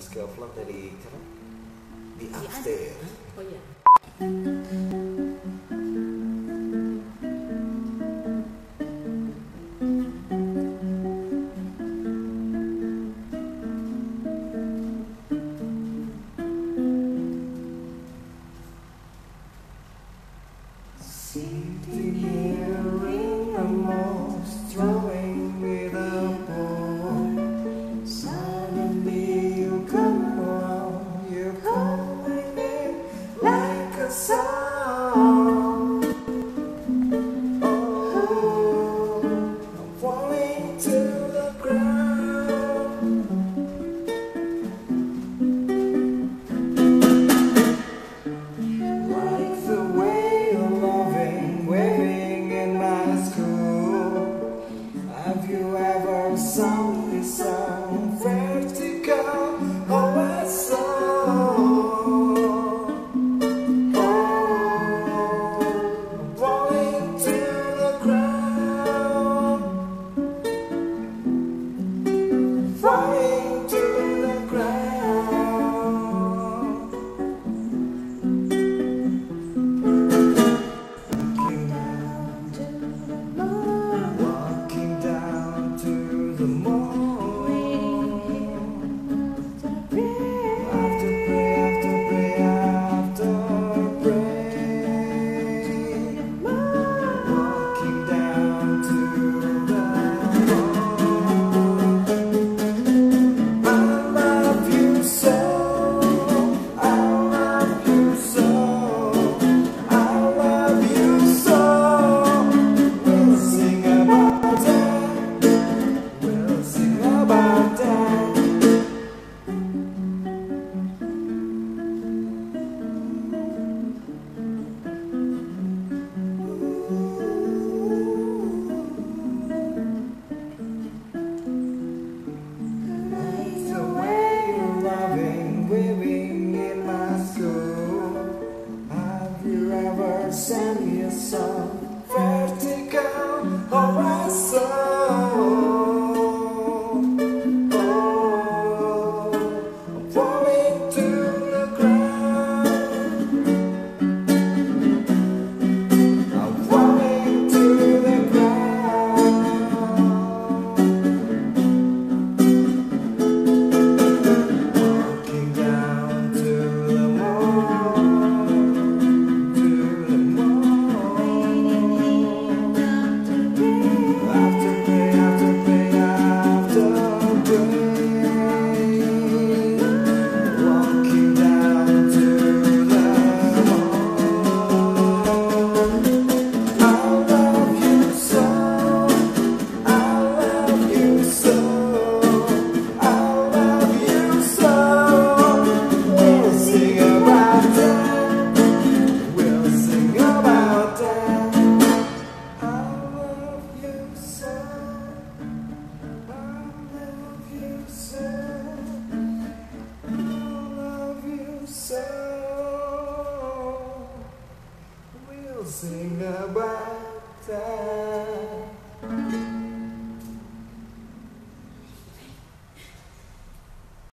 scaffold dari cara di upstairs. Oh iya. Sitting here in the most o sal. Send me a song, vertical horizon. sing about time.